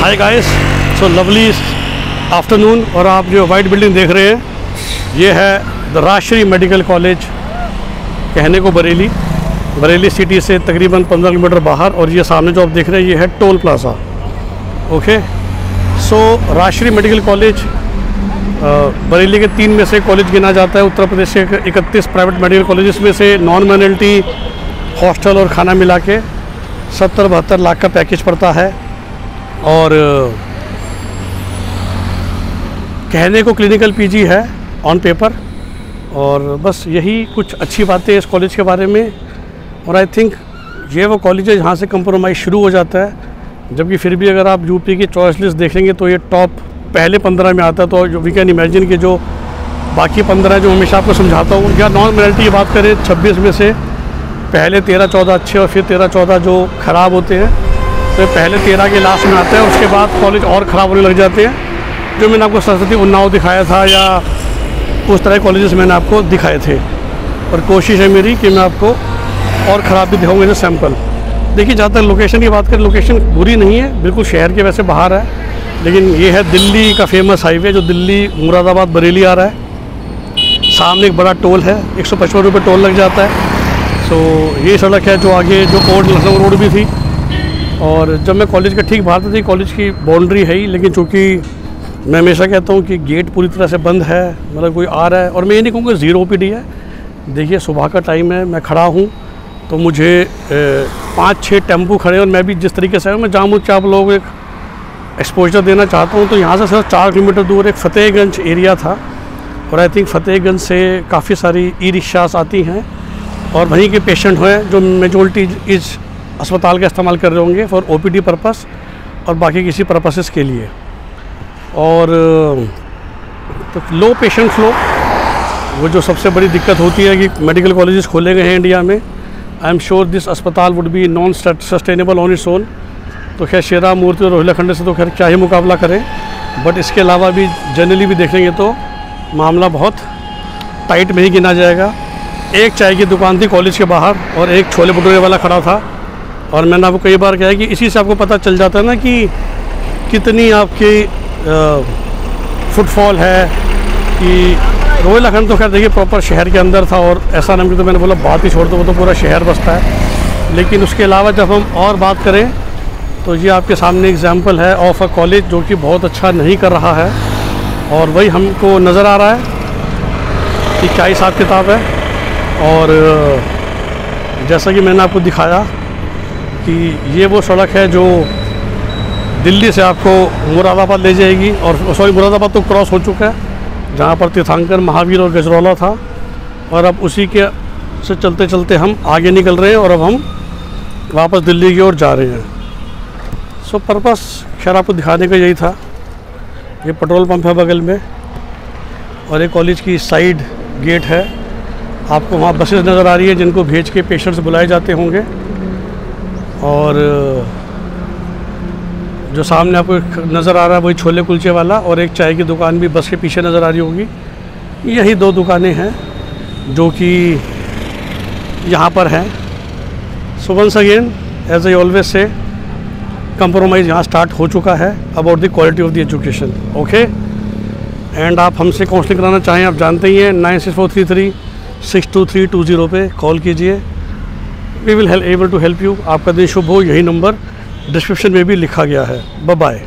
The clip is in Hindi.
Hi guys so lovely afternoon और आप जो वाइट बिल्डिंग देख रहे हैं, ये है द राष्ट्रीय मेडिकल कॉलेज कहने को बरेली। बरेली सिटी से तकरीबन 15 किलोमीटर बाहर और ये सामने जो आप देख रहे हैं, ये है टोल प्लाजा। ओके सो राष्ट्रीय मेडिकल कॉलेज बरेली के तीन में से कॉलेज गिना जाता है, उत्तर प्रदेश के इकतीस प्राइवेट मेडिकल कॉलेज में से नॉन माइनॉरिटी हॉस्टल और खाना मिला के सत्तर बहत्तर लाख का पैकेज पड़ता है। और कहने को क्लिनिकल पीजी है ऑन पेपर और बस यही कुछ अच्छी बातें इस कॉलेज के बारे में। और आई थिंक ये वो कॉलेज है जहाँ से कंप्रोमाइज़ शुरू हो जाता है, जबकि फिर भी अगर आप यूपी की चॉइस लिस्ट देखेंगे तो ये टॉप पहले पंद्रह में आता है तो वी कैन इमेजिन कि जो बाकी पंद्रह जो हमेशा आपको समझाता हूँ या नॉन मेरिटी की बात करें, छब्बीस में से पहले तेरह चौदह अच्छे और फिर तेरह चौदह जो ख़राब होते हैं। तो पहले तेरह के लास्ट में आते हैं, उसके बाद कॉलेज और ख़राब होने लग जाते हैं। जो मैंने आपको सरस्वती उन्नाव दिखाया था या उस तरह कॉलेजेस मैंने आपको दिखाए थे। और कोशिश है मेरी कि मैं आपको और ख़राब भी दिखाऊँगा जैसे सैंपल देखिए, जहाँ तक लोकेशन की बात करें लोकेशन बुरी नहीं है, बिल्कुल शहर के वैसे बाहर है। लेकिन ये है दिल्ली का फ़ेमस हाईवे जो दिल्ली, मुरादाबाद, बरेली आ रहा है। सामने एक बड़ा टोल है, एक सौ टोल लग जाता है। सो ये सड़क है जो आगे, जो ओल्ड लखनऊ रोड भी थी। और जब मैं कॉलेज के ठीक बाहर थी कॉलेज की बाउंड्री है ही, लेकिन चूँकि मैं हमेशा कहता हूँ कि गेट पूरी तरह से बंद है मतलब कोई आ रहा है, और मैं ये नहीं कहूँगा ज़ीरो पी है। देखिए, सुबह का टाइम है, मैं खड़ा हूँ तो मुझे पाँच छः टेंपू खड़े हैं, और मैं भी जिस तरीके से मैं जामुन चाप लोग एक एक्सपोजर देना चाहता हूँ तो यहाँ से सिर्फ़ चार किलोमीटर दूर एक फ़तेहगंज एरिया था, और आई थिंक फ़तेहगंज से काफ़ी सारी ई रिक्शास आती हैं, और वहीं के पेशेंट हैं, जो मेजोरिटी इस अस्पताल का इस्तेमाल कर रहे होंगे फॉर ओ पी पर्पस और बाकी किसी पर्पसेस के लिए। और तो लो पेशेंट फ्लो वो जो सबसे बड़ी दिक्कत होती है कि मेडिकल कॉलेजेस खोले गए हैं इंडिया में। आई एम श्योर दिस अस्पताल would be non sustainable on its own तो खैर शेरा मूर्ति और रोहिला खंड से तो खैर क्या ही मुकाबला करें। बट इसके अलावा भी जनरली भी देखेंगे तो मामला बहुत टाइट में ही गिना जाएगा। एक चाय की दुकान थी कॉलेज के बाहर और एक छोले भटूरे वाला खड़ा था। और मैंने आपको कई बार कहा कि इसी से आपको पता चल जाता है ना कि कितनी आपकी फुटफॉल है कि रोयल अखंड तो खैर देखिए प्रॉपर शहर के अंदर था और ऐसा नाम की तो मैंने बोला, बात ही छोड़ दो, वो तो पूरा शहर बसता है। लेकिन उसके अलावा जब हम और बात करें तो ये आपके सामने एग्ज़ाम्पल है ऑफ़ अ कॉलेज जो कि बहुत अच्छा नहीं कर रहा है और वही हमको नज़र आ रहा है कि क्या हिसाब किताब है। और जैसा कि मैंने आपको दिखाया कि ये वो सड़क है जो दिल्ली से आपको मुरादाबाद ले जाएगी और सॉरी, मुरादाबाद तो क्रॉस हो चुका है, जहाँ पर तीर्थांकर, महावीर और गजरौला था। और अब उसी के से चलते चलते हम आगे निकल रहे हैं और अब हम वापस दिल्ली की ओर जा रहे हैं। सो पर्पस खैर आपको दिखाने का यही था। ये पेट्रोल पंप है बगल में और एक कॉलेज की साइड गेट है। आपको वहाँ बसेस नज़र आ रही है जिनको भेज के पेशेंट्स बुलाए जाते होंगे। और जो सामने आपको नज़र आ रहा है वही छोले कुलचे वाला और एक चाय की दुकान भी बस के पीछे नज़र आ रही होगी। यही दो दुकानें हैं जो कि यहाँ पर हैं। So once again as I always say compromise यहाँ स्टार्ट हो चुका है about the quality of the education okay and आप हमसे काउंसलिंग कराना चाहें, आप जानते ही हैं nine six four three three six two three two zero पर कॉल कीजिए। We will able to help you आपका दिन शुभ हो, यही नंबर डिस्क्रिप्शन में भी लिखा गया है. बाय